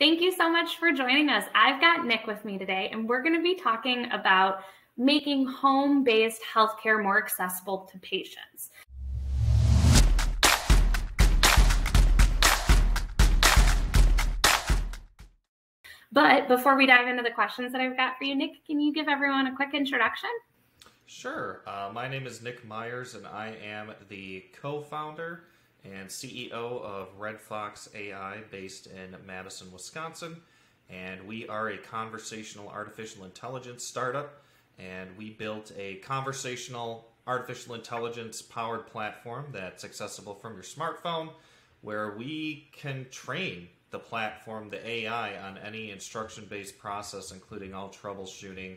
Thank you so much for joining us. I've got Nick with me today, and we're going to be talking about making home based healthcare more accessible to patients. But before we dive into the questions that I've got for you, Nick, can you give everyone a quick introduction? Sure. Uh, my name is Nick Myers, and I am the co founder and CEO of RedFox AI based in Madison, Wisconsin. And we are a conversational artificial intelligence startup, and we built a conversational artificial intelligence powered platform that's accessible from your smartphone where we can train the platform, the AI, on any instruction based process, including all troubleshooting.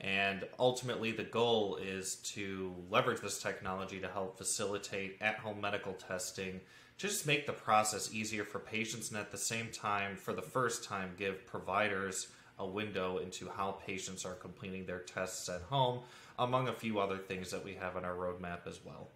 And ultimately, the goal is to leverage this technology to help facilitate at home medical testing, just make the process easier for patients, and at the same time, for the first time, give providers a window into how patients are completing their tests at home, among a few other things that we have on our roadmap as well.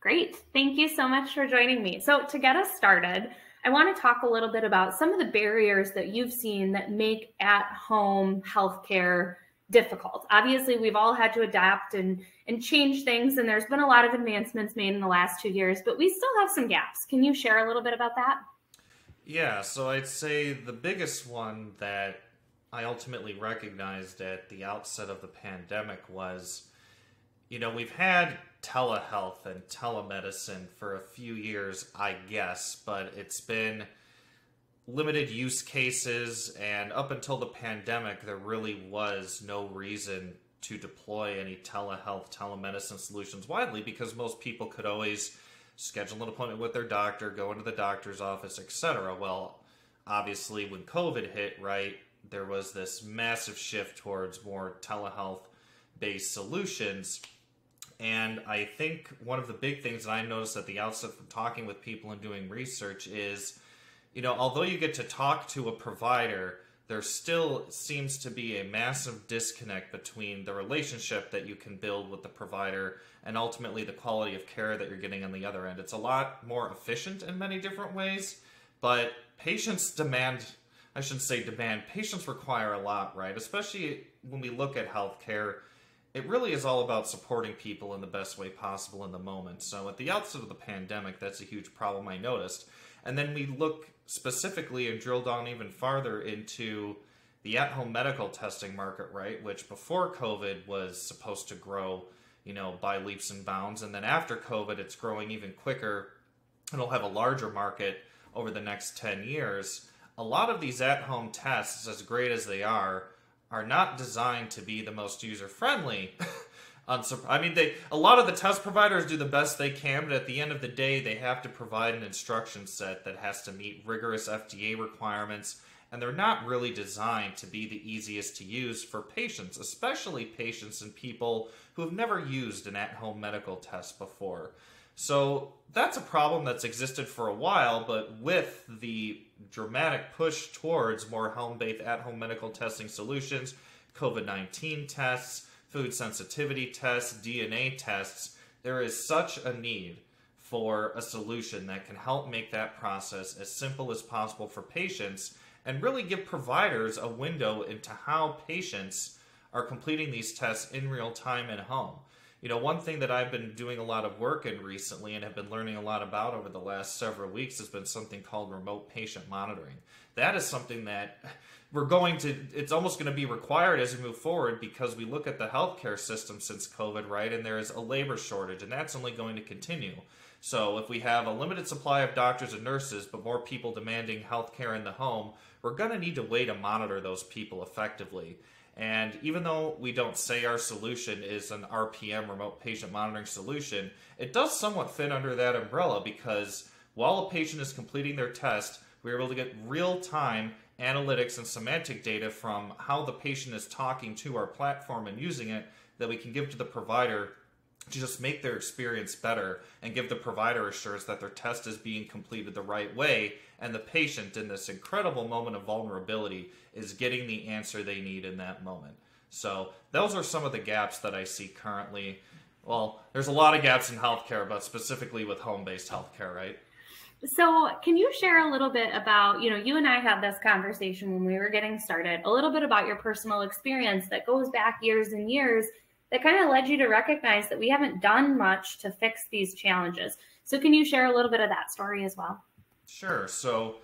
Great. Thank you so much for joining me. So, to get us started, I want to talk a little bit about some of the barriers that you've seen that make at home healthcare difficult. Obviously, we've all had to adapt and, and change things, and there's been a lot of advancements made in the last two years, but we still have some gaps. Can you share a little bit about that? Yeah, so I'd say the biggest one that I ultimately recognized at the outset of the pandemic was you know, we've had telehealth and telemedicine for a few years, I guess, but it's been limited use cases. And up until the pandemic, there really was no reason to deploy any telehealth, telemedicine solutions widely because most people could always schedule an appointment with their doctor, go into the doctor's office, etc. Well, obviously, when COVID hit, right, there was this massive shift towards more telehealth based solutions and I think one of the big things that I noticed at the outset from talking with people and doing research is, you know, although you get to talk to a provider, there still seems to be a massive disconnect between the relationship that you can build with the provider and ultimately the quality of care that you're getting on the other end. It's a lot more efficient in many different ways, but patients demand, I shouldn't say demand, patients require a lot, right? Especially when we look at healthcare it really is all about supporting people in the best way possible in the moment. So at the outset of the pandemic, that's a huge problem I noticed. And then we look specifically and drill down even farther into the at-home medical testing market, right, which before COVID was supposed to grow, you know, by leaps and bounds, and then after COVID, it's growing even quicker. And it'll have a larger market over the next 10 years. A lot of these at-home tests, as great as they are, are not designed to be the most user friendly. I mean, they a lot of the test providers do the best they can, but at the end of the day, they have to provide an instruction set that has to meet rigorous FDA requirements, and they're not really designed to be the easiest to use for patients, especially patients and people who have never used an at-home medical test before. So that's a problem that's existed for a while, but with the dramatic push towards more home based at home medical testing solutions, COVID 19 tests, food sensitivity tests, DNA tests, there is such a need for a solution that can help make that process as simple as possible for patients and really give providers a window into how patients are completing these tests in real time at home. You know, one thing that I've been doing a lot of work in recently and have been learning a lot about over the last several weeks has been something called remote patient monitoring. That is something that we're going to, it's almost going to be required as we move forward because we look at the healthcare system since COVID, right? And there is a labor shortage, and that's only going to continue. So, if we have a limited supply of doctors and nurses, but more people demanding healthcare in the home, we're going to need a way to monitor those people effectively. And even though we don't say our solution is an RPM remote patient monitoring solution, it does somewhat fit under that umbrella because while a patient is completing their test, we're able to get real time analytics and semantic data from how the patient is talking to our platform and using it that we can give to the provider to just make their experience better and give the provider assurance that their test is being completed the right way and the patient in this incredible moment of vulnerability is getting the answer they need in that moment. So, those are some of the gaps that I see currently. Well, there's a lot of gaps in healthcare, but specifically with home based healthcare, right? So, can you share a little bit about, you know, you and I had this conversation when we were getting started, a little bit about your personal experience that goes back years and years that kind of led you to recognize that we haven't done much to fix these challenges. So, can you share a little bit of that story as well? Sure. So,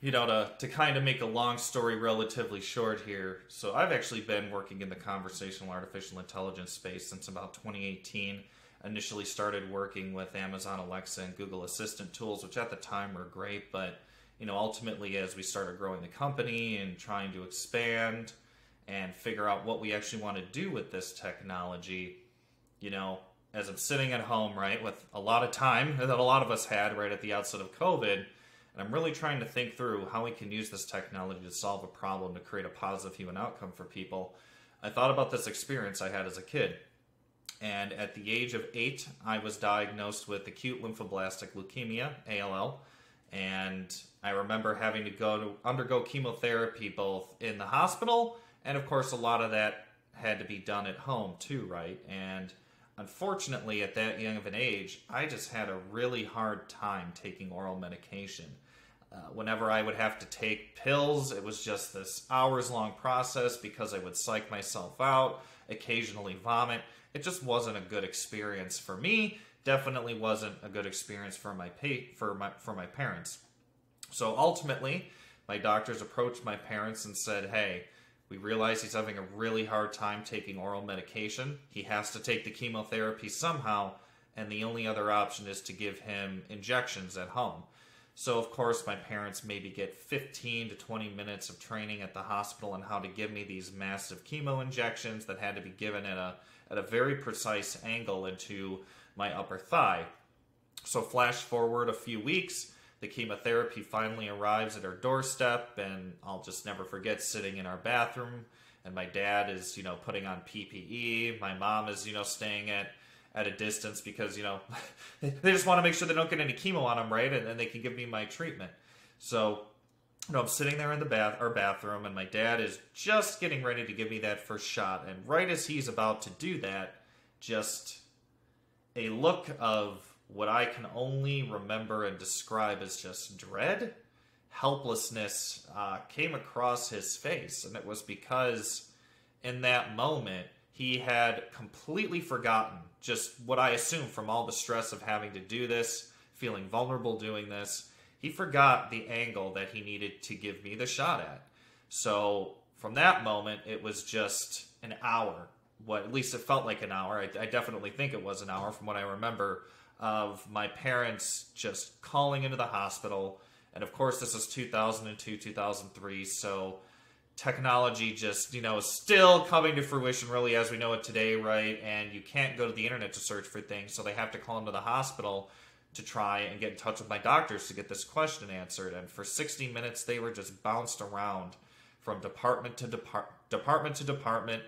you know, to, to kind of make a long story relatively short here. So, I've actually been working in the conversational artificial intelligence space since about 2018 initially started working with Amazon Alexa and Google Assistant tools, which at the time were great, but you know, ultimately as we started growing the company and trying to expand and figure out what we actually want to do with this technology, you know, as I'm sitting at home, right, with a lot of time that a lot of us had right at the outset of COVID, and I'm really trying to think through how we can use this technology to solve a problem to create a positive human outcome for people. I thought about this experience I had as a kid and at the age of eight, I was diagnosed with acute lymphoblastic leukemia, ALL. And I remember having to go to undergo chemotherapy both in the hospital, and of course, a lot of that had to be done at home too, right? And unfortunately, at that young of an age, I just had a really hard time taking oral medication. Uh, whenever I would have to take pills, it was just this hours long process because I would psych myself out, occasionally vomit it just wasn't a good experience for me. Definitely wasn't a good experience for my pay, for my for my parents. So ultimately, my doctors approached my parents and said, "Hey, we realize he's having a really hard time taking oral medication. He has to take the chemotherapy somehow, and the only other option is to give him injections at home." So, of course, my parents maybe get 15 to 20 minutes of training at the hospital on how to give me these massive chemo injections that had to be given at a at a very precise angle into my upper thigh. So, flash forward a few weeks, the chemotherapy finally arrives at our doorstep, and I'll just never forget sitting in our bathroom. And my dad is, you know, putting on PPE. My mom is, you know, staying at at a distance because, you know, they just want to make sure they don't get any chemo on them, right? And then they can give me my treatment. So you know, I'm sitting there in the bath our bathroom, and my dad is just getting ready to give me that first shot. And right as he's about to do that, just a look of what I can only remember and describe as just dread, helplessness uh, came across his face, and it was because in that moment he had completely forgotten just what I assume from all the stress of having to do this, feeling vulnerable doing this he forgot the angle that he needed to give me the shot at. So from that moment, it was just an hour. What at least it felt like an hour. I, I definitely think it was an hour from what I remember of my parents just calling into the hospital. And of course, this is 2002, 2003. So technology just, you know, is still coming to fruition really as we know it today, right? And you can't go to the internet to search for things. So they have to call into the hospital to try and get in touch with my doctors to get this question answered. And for 60 minutes, they were just bounced around from department to depart- department to department.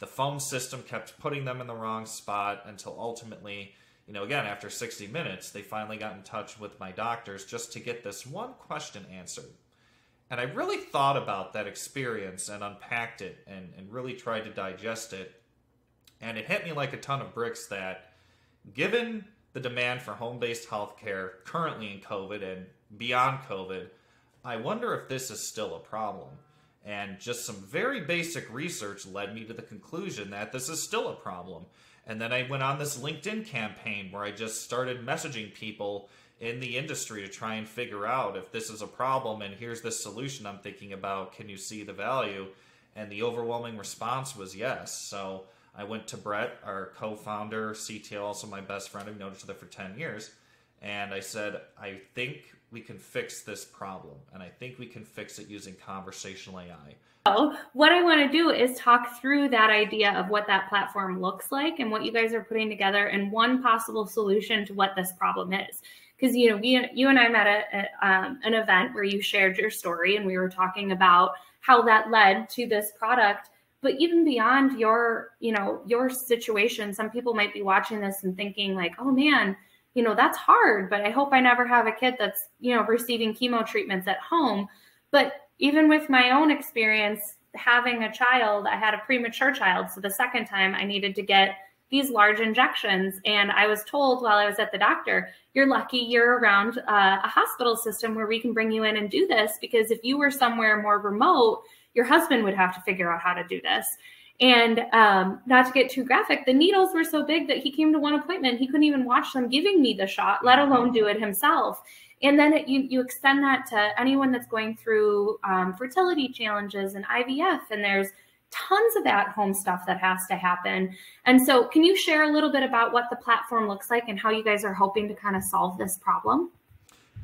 The phone system kept putting them in the wrong spot until ultimately, you know, again, after 60 minutes, they finally got in touch with my doctors just to get this one question answered. And I really thought about that experience and unpacked it and, and really tried to digest it. And it hit me like a ton of bricks that given the demand for home based healthcare currently in COVID and beyond COVID, I wonder if this is still a problem. And just some very basic research led me to the conclusion that this is still a problem. And then I went on this LinkedIn campaign where I just started messaging people in the industry to try and figure out if this is a problem and here's this solution I'm thinking about. Can you see the value? And the overwhelming response was yes. So I went to Brett, our co-founder, CTO, also my best friend. I've known each other for 10 years. And I said, I think we can fix this problem. And I think we can fix it using conversational AI. Oh, what I want to do is talk through that idea of what that platform looks like and what you guys are putting together and one possible solution to what this problem is. Because you know, we, you and I met at, um, an event where you shared your story, and we were talking about how that led to this product but even beyond your you know your situation some people might be watching this and thinking like oh man you know that's hard but i hope i never have a kid that's you know receiving chemo treatments at home but even with my own experience having a child i had a premature child so the second time i needed to get these large injections. And I was told while I was at the doctor, you're lucky you're around uh, a hospital system where we can bring you in and do this because if you were somewhere more remote, your husband would have to figure out how to do this. And um, not to get too graphic, the needles were so big that he came to one appointment. He couldn't even watch them giving me the shot, let alone do it himself. And then it, you, you extend that to anyone that's going through um, fertility challenges and IVF, and there's tons of at home stuff that has to happen. And so, can you share a little bit about what the platform looks like and how you guys are hoping to kind of solve this problem?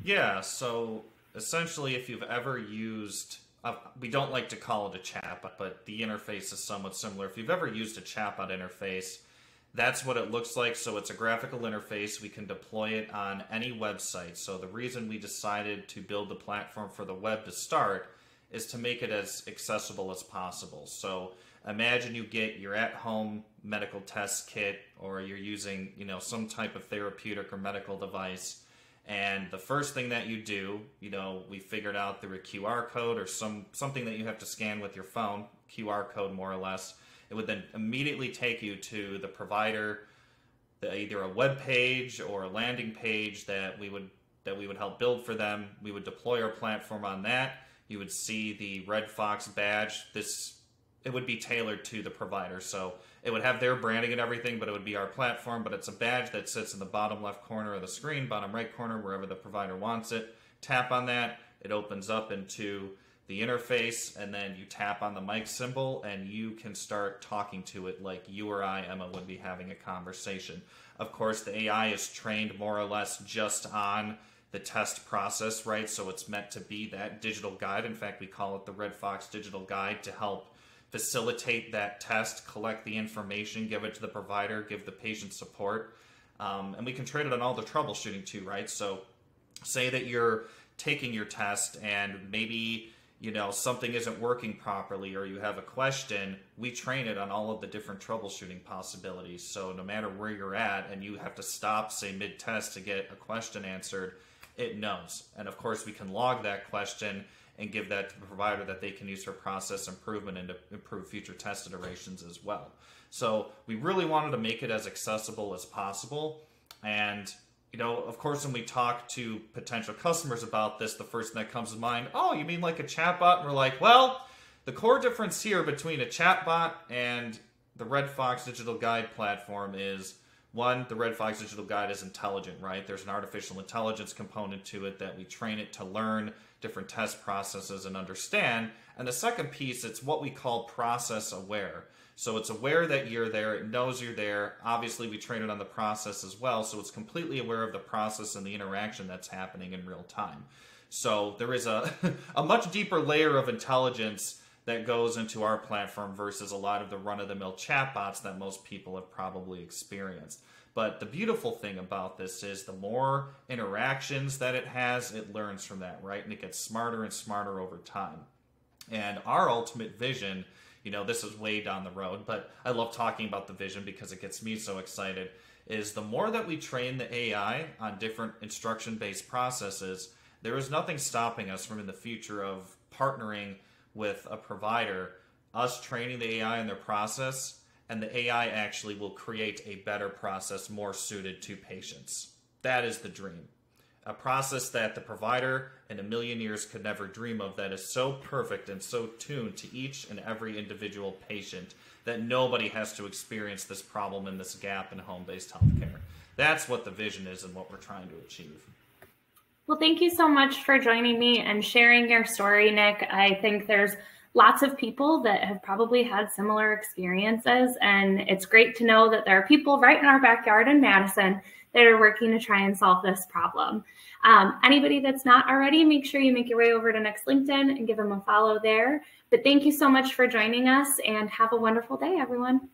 Yeah, so essentially, if you've ever used uh, we don't like to call it a chatbot, but the interface is somewhat similar. If you've ever used a chatbot interface, that's what it looks like. So it's a graphical interface. We can deploy it on any website. So the reason we decided to build the platform for the web to start is to make it as accessible as possible. So imagine you get your at-home medical test kit or you're using, you know, some type of therapeutic or medical device and the first thing that you do, you know, we figured out through a QR code or some something that you have to scan with your phone, QR code more or less. It would then immediately take you to the provider, the, either a web page or a landing page that we would that we would help build for them. We would deploy our platform on that. You would see the RedFox badge. This it would be tailored to the provider. So it would have their branding and everything, but it would be our platform. But it's a badge that sits in the bottom left corner of the screen, bottom right corner, wherever the provider wants it. Tap on that, it opens up into the interface, and then you tap on the mic symbol, and you can start talking to it like you or I, Ema, would be having a conversation. Of course, the AI is trained more or less just on the test process, right? So it's meant to be that digital guide. In fact, we call it the RedFox Digital Guide to help facilitate that test, collect the information, give it to the provider, give the patient support. Um, and we can trade it on all the troubleshooting too, right? So, say that you're taking your test and maybe you know something isn't working properly or you have a question we train it on all of the different troubleshooting possibilities so no matter where you're at and you have to stop say mid test to get a question answered it knows and of course we can log that question and give that to the provider that they can use for process improvement and to improve future test iterations as well. So we really wanted to make it as accessible as possible. And, you know, of course, when we talk to potential customers about this, the first thing that comes to mind, oh, you mean like a chatbot? And we're like, well, the core difference here between a chatbot and the RedFox Digital Guide platform is one, the RedFox Digital Guide is intelligent, right? There's an artificial intelligence component to it that we train it to learn different test processes and understand. And the second piece, it's what we call process aware. So it's aware that you're there, it knows you're there. Obviously, we train it on the process as well, so it's completely aware of the process and the interaction that's happening in real time. So there is a, a much deeper layer of intelligence that goes into our platform versus a lot of the run of the mill chatbots that most people have probably experienced. But the beautiful thing about this is the more interactions that it has, it learns from that, right? And it gets smarter and smarter over time. And our ultimate vision, you know, this is way down the road, but I love talking about the vision because it gets me so excited, is the more that we train the AI on different instruction based processes, there is nothing stopping us from in the future of partnering with a provider, us training the AI in their process and the AI actually will create a better process more suited to patients. That is the dream. A process that the provider in a million years could never dream of that is so perfect and so tuned to each and every individual patient that nobody has to experience this problem and this gap in home based healthcare. That's what the vision is and what we're trying to achieve. Well, thank you so much for joining me and sharing your story, Nick. I think there's lots of people that have probably had similar experiences. And it's great to know that there are people right in our backyard in Madison that are working to try and solve this problem. Um, anybody that's not already, make sure you make your way over to Nick's LinkedIn and give them a follow there. But thank you so much for joining us and have a wonderful day, everyone.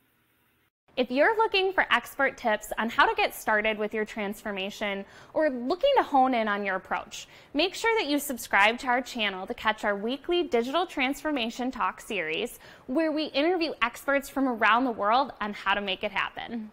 If you're looking for expert tips on how to get started with your transformation or looking to hone in on your approach, make sure that you subscribe to our channel to catch our weekly digital transformation talk series where we interview experts from around the world on how to make it happen.